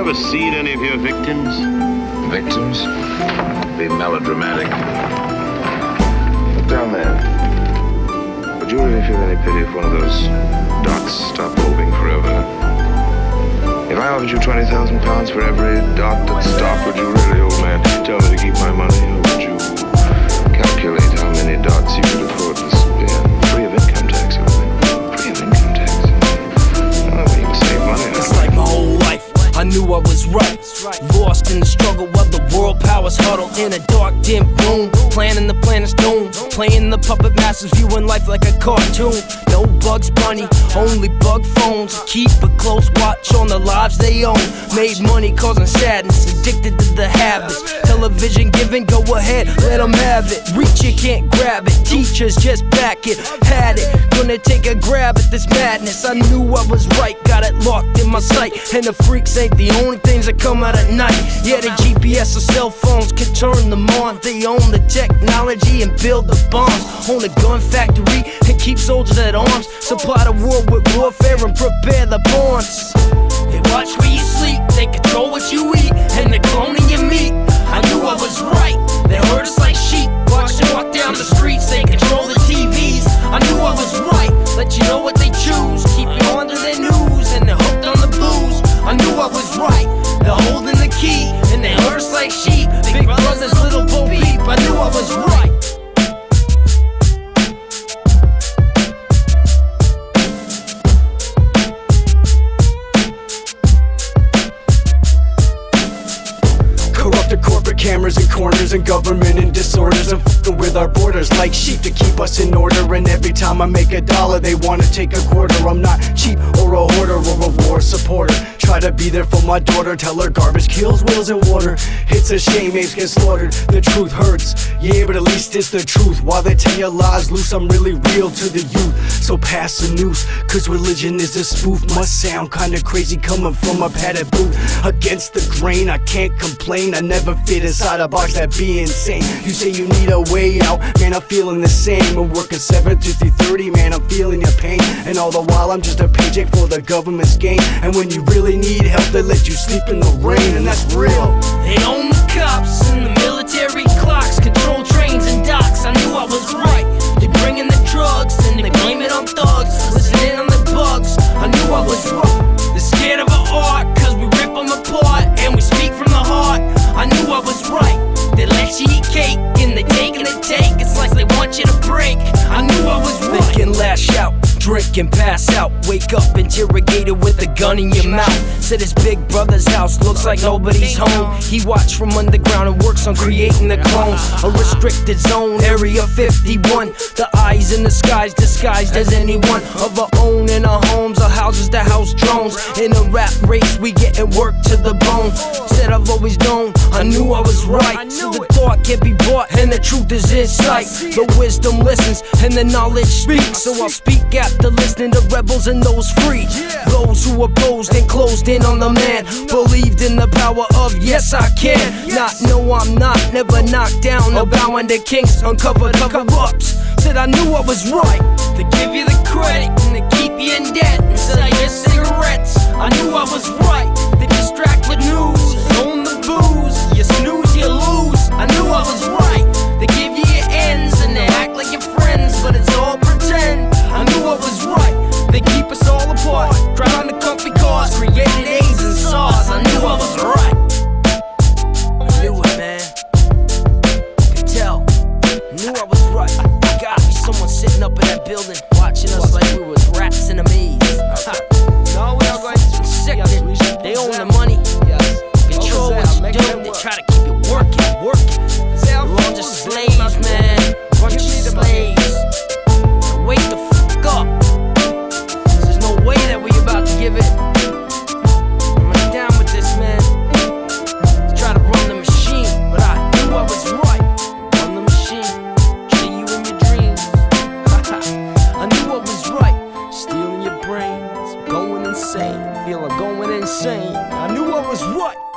ever seen any of your victims? Victims? Be melodramatic. Look down there. Would you really feel any pity if one of those dots stopped moving forever? If I offered you 20,000 pounds for every dot that stopped, would you really, old man, tell me to keep my money? Or would you in the struggle of the world powers huddled in a dark, dim room. Planning the planet's doom. Playing the puppet masters, viewing life like a cartoon. No Bugs Bunny, only bug phones. Keep a close watch on the lives they own. Made money causing sadness, addicted to the habits. Television giving, go ahead, let them have it. Reach it, can't grab it. Teachers just back it, had it. Gonna take a grab at this madness. I knew I was right, got it locked in my sight. And the freaks ain't the only things that come out at night. Yeah, the GPS or cell phones can turn them on. They own the technology and build the bombs. Own a gun factory and keep soldiers at arms. Supply the world with warfare and prepare the pawns. They watch where you sleep, they control what you eat, and they're cloning your meat. I knew I was right, they herd us key, and they herd like sheep. Big brother's little Bo Peep, I knew I was right. And government and disorders and fucking with our borders like sheep to keep us in order. And every time I make a dollar, they wanna take a quarter. I'm not cheap or a hoarder or a war supporter. Try to be there for my daughter, tell her garbage kills wheels and water. It's a shame apes get slaughtered, the truth hurts. Yeah, but at least it's the truth. While they tell your lies loose, I'm really real to the youth. So pass the news, cause religion is a spoof. Must sound kinda crazy coming from a padded boot. Against the grain, I can't complain. I never fit inside a box, that be insane. You say you need a way out, man, I'm feeling the same. I'm working 7 to 330, man, I'm feeling your pain. And all the while, I'm just a paycheck for the government's gain. And when you really need help, they let you sleep in the rain, and that's real. They own the cops and the military cake and they take and they take. It's like they want you to break. I knew I was. They can lash out. Drink and pass out. Wake up interrogated with a gun in your mouth. Said his big brother's house looks like nobody's home. He watched from underground and works on creating the clones. A restricted zone, area 51. The eyes in the skies disguised as anyone of our own in our homes or houses that house drones. In a rap race, we getting work to the bone. Said I've always known, I knew I was right. So the thought can't be bought, and the truth is in sight. The wisdom listens, and the knowledge speaks. So I'll speak after listening to rebels and those free. Those who opposed and closed in on the man. Believed in the power of yes, I can. Not, no, I'm not. Never knocked down or bowing to kings. Uncover cover ups. Said I knew I was right. To give you the credit and to keep you in debt and sell your cigarettes. I knew I was right. They distract apart. Drive on the comfy cars, created AIDS and SARS. I knew I was right. I knew it, man. Could tell. Knew I was right. Gotta be someone sitting up in that building I